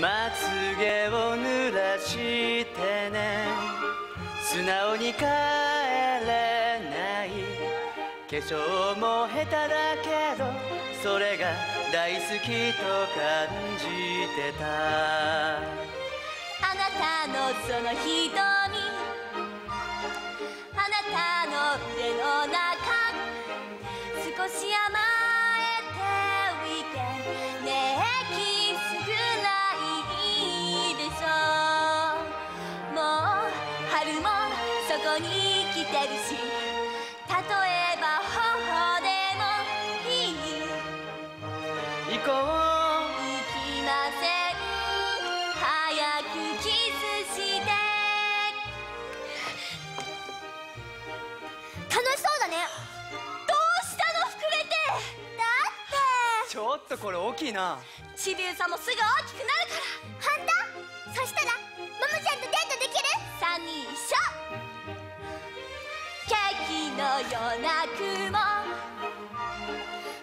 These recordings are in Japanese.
まつげを濡らしてね。素直に帰れない。化粧も下手だけどそれが大好きと感じてた。あなたのその瞳に来てるし例えば頬でもいい。行こう行きません。早くキスして。楽しそうだね。どうしたの膨れて。だって。ちょっとこれ大きいな。ちびうさんもすぐ大きくキのような雲。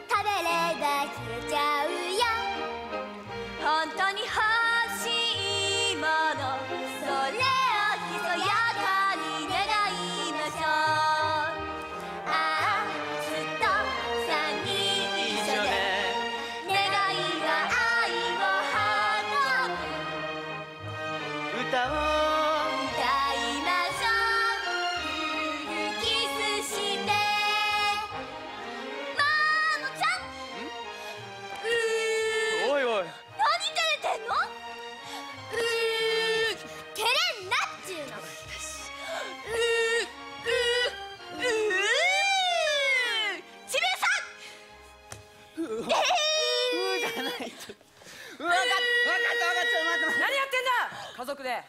食べれば消えちゃうよ。本当に欲しいもの。それをひそやかに願いましょう。ああずっと三人一緒で。願いは愛を運ぶ歌おうさんうーじゃない。うわかったわかったわかった待って待って何やってんだ家族で